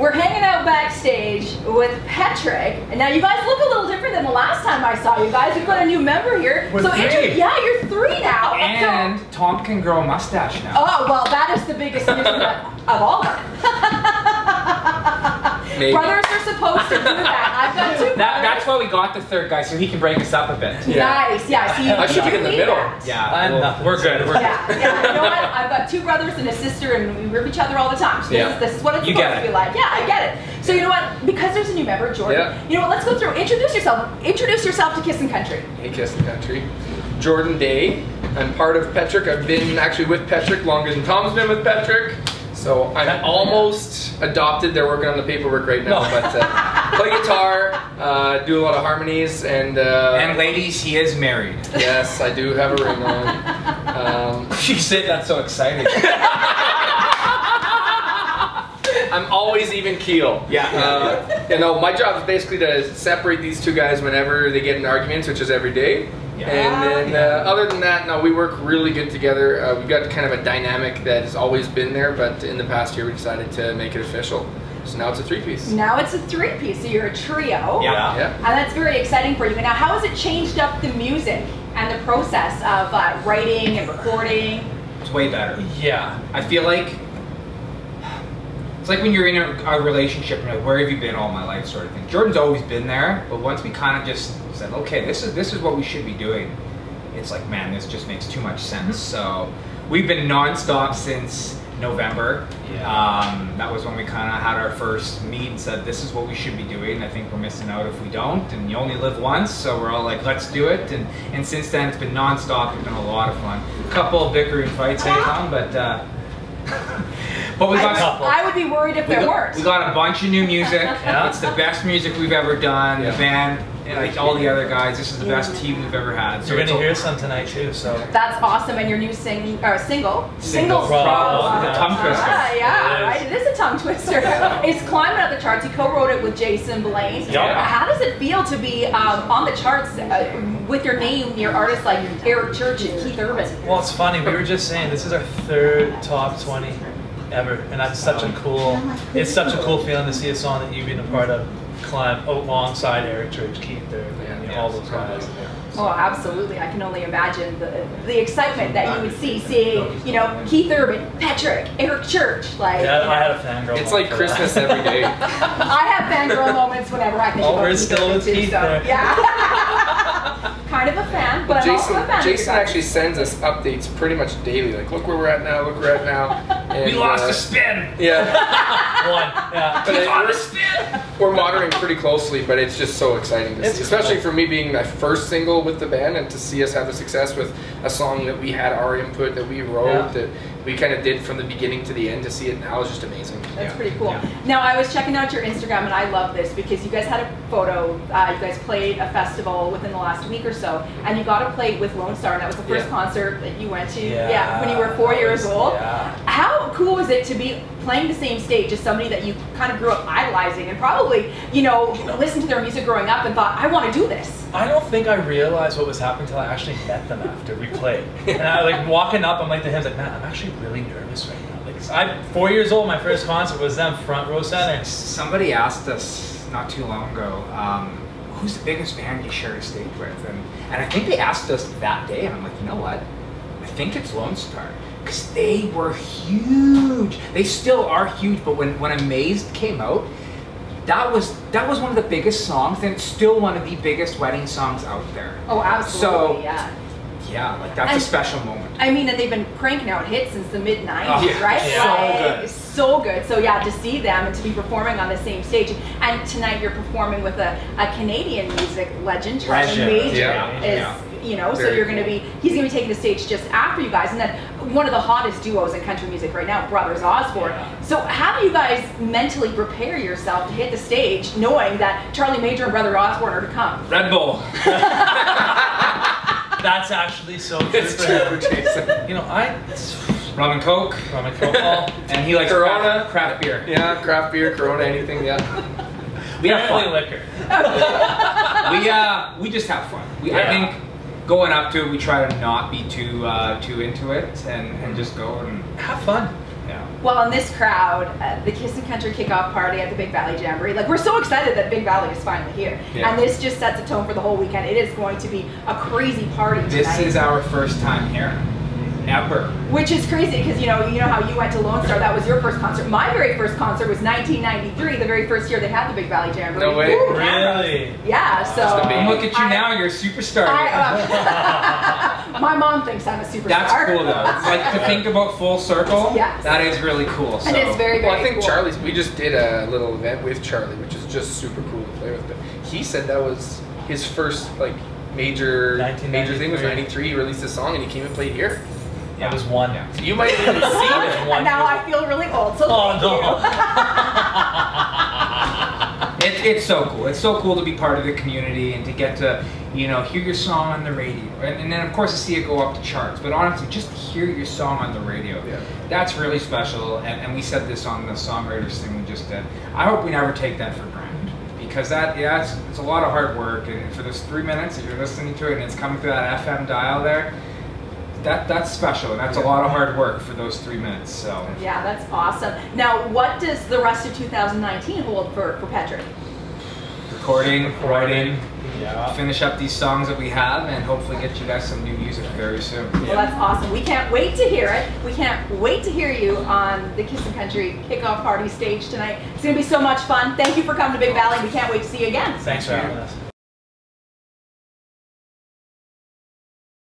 We're hanging out backstage with Petric. And now you guys look a little different than the last time I saw you guys. We've got a new member here. We're so three. yeah, you're three now. And So- Tom can grow a mustache now. oh well, that is the biggest news of of all. Maybe. Brothers are supposed to do that. I've got two. That, that's why we got the third guy, so he can break us up a bit. Yeah. Nice, yeah. So you, I should you be in the middle. that. Yeah, I'm well, we're good. We're Yeah, yeah. You know what? I've got two brothers and a sister, and we rip each other all the time. So this, Yeah. is, this is what it's You supposed get to be like. Yeah, I get it. So you know what? Because there's a new member, Jordan. Yeah. You know what? Let's go through. Introduce yourself. Introduce yourself to Kissin' Country. Hey, Kiss the Country. Jordan Day. I'm part of Petric. I've been actually with Petric longer than Tom's been with Petric. So I'm almost adopted. They're working on the paperwork right now. No. But uh, play guitar, uh, do a lot of harmonies, and uh, And ladies, he is married. yes, I do have a ring on. Um, She said that's so exciting. I'm always even keel. Yeah. Uh, you know, my job is basically to separate these two guys whenever they get in arguments, which is every day. Yeah. And then, uh, other than that, no, we work really good together. Uh, we've got kind of a dynamic that has always been there, but in the past year we decided to make it official. So now it's a three-piece. Now it's a three-piece, so you're a trio. Yeah. Yeah. And that's very exciting for you. Now, how has it changed up the music and the process of uh, writing and recording? It's way better. Yeah. I feel like it's like when you're in a, a relationship and like, where have you been all my life, sort of thing. Jordan's always been there, but once we kind of just said, okay, this is this is what we should be doing, it's like, man, this just makes too much sense. So we've been nonstop since November. Yeah. Um, that was when we kind of had our first meet and said, this is what we should be doing. I think we're missing out if we don't, and you only live once, so we're all like, let's do it. And and since then, it's been nonstop. It's been a lot of fun. A couple of bickering fights, hey Tom, but. Uh, but we I, got would- couple. I would be worried if we there got, weren't. we got a bunch of new music. Yeah. It's the best music we've ever done. Yeah. The band, and like all the other guys, this is the best team we've ever had. So You're gonna hear some tonight too. So That's awesome, and your new sing or single, Single. from From- The tongue twister. Yeah, yeah, It is. right. It is a tongue twister. it's climbing up the charts. You co-wrote it with Jason Blaine. Yeah. How does it feel to be um, on the charts uh, with your name, your artists like Eric Church and Keith Urban? Well, it's funny. We were just saying this is our third top 20 ever, and that's such a cool. It's such a cool feeling to see a song that you've been a part of climb alongside Eric Church, Keith, Urban, and, you know, all those guys. Oh, absolutely. I can only imagine the, the excitement that you would see seeing, you know, Keith Urban, Petric, Eric Church. Like, Yeah. I had a fangirl. It's like Christmas that. every day. I have fangirl moments whenever I think Oh, we're still Urban with too, Keith so, there. Yeah. kind of a fan, but I'm Jason, also a fan. Jason actually sends us updates pretty much daily. Like, look where we're at now. Look where we're at now. And, we lost uh, a spin. Yeah. One, yeah. But We it- lost a we're- spin. We're monitoring pretty closely, but it's just so exciting to It's see, especially cool. for me being my first single with the band, and to see us have the success with a song that we had our input, that we wrote, Yeah. that we kind of did from the beginning to the end. To see it now is just amazing. That's Yeah. pretty cool. Yeah. Now, I was checking out your Instagram, and I love this because you guys had a photo. Uh, you guys played a festival within the last week or so, and you got to play with Lonestar, and that was the first Yeah. concert that you went to. Yeah, when you were four that years old. yeah. How cool was it to be playing the same stage as somebody that you kind of grew up idolizing, and probably, you know, listened to their music growing up and thought, I want to do this. I don't think I realized what was happening until I actually met them after we played. And I like walking up, I'm like to him, like, man, I'm actually really nervous right now. Like, I'm four years old. My first concert was them front row center. Somebody asked us not too long ago, um, who's the biggest band you shared a stage with? And, and I think they asked us that day, and I'm like, you know what? I think it's Lonestar. Because they were huge. They still are huge, but when, when Amazed came out, that was that was one of the biggest songs, and it's still one of the biggest wedding songs out there. Oh, absolutely, So- yeah. Yeah, like that's And- a special moment. I mean, and they've been cranking out hits since the mid '90s, Oh, yeah. right? Yeah. So Like, good. so good. So yeah, to see them and to be performing on the same stage, and tonight you're performing with a, a Canadian music legend, Charlie. Major, Yeah. is Yeah. you know. so you're going to be, he's going to be taking the stage just after you guys, and then one of the hottest duos in country music right now, Brothers Osborne. Yeah. So how do you guys mentally prepare yourself to hit the stage, knowing that Charlie Major and Brother Osborne are to come? Red Bull. That's actually so true It's for him. Jason. You know, I Rum and Coke. from a football. And he likes Corona. craft, craft beer. Yeah, craft beer, Corona, anything. Yeah. We have Apparently fun. liquor. we uh we just have fun. We, I think going up to it, we try to not be too uh, too into it and, and just go and Have fun. Yeah. Well, in this crowd, uh, the Kiss and Country kickoff party at the Big Valley Jamboree, like we're so excited that Big Valley is finally here, Yeah. and this just sets a tone for the whole weekend. It is going to be a crazy party tonight. This is our first time here, ever. Which is crazy because you know you know how you went to Lonestar. That was your first concert. My very first concert was 1993, the very first year they had the Big Valley Jamboree. No way. Woo, Canberra. Really? Yeah. So. Just a baby. And look at you I- now, you're a superstar. I, uh, my mom thinks I'm a superstar. That's cool though. It's like to think about full circle. Yes. That is really cool. So. And it's very, very Well, I think cool. Charlie's. We just did a little event with Charlie, which is just super cool to play with. But he said that was his first like major major thing was '93. He released a song and he came and played here. I was one. Yeah. So you might even see it. one And now I feel really old. So Oh thank no. It, it's so cool. It's so cool to be part of the community and to get to, you know, hear your song on the radio. And, and then, of course, to see it go up the charts. But honestly, just to hear your song on the radio, Yeah. that's really special. And, and we said this on the songwriters thing we just did. I hope we never take that for granted. Because that, yeah, it's, it's a lot of hard work. And for those three minutes that you're listening to it and it's coming through that FM dial there, that, that's special. And that's a lot of hard work for those three minutes. So. Yeah, that's awesome. Now, what does the rest of 2019 hold for, for Petric? Recording, writing, Yeah. finish up these songs that we have, and hopefully get you guys some new music very soon. Well, that's awesome. We can't wait to hear it. We can't wait to hear you on the Kiss and Country kickoff party stage tonight. It's going to be so much fun. Thank you for coming to Big Valley. We can't wait to see you again. Thanks for having us.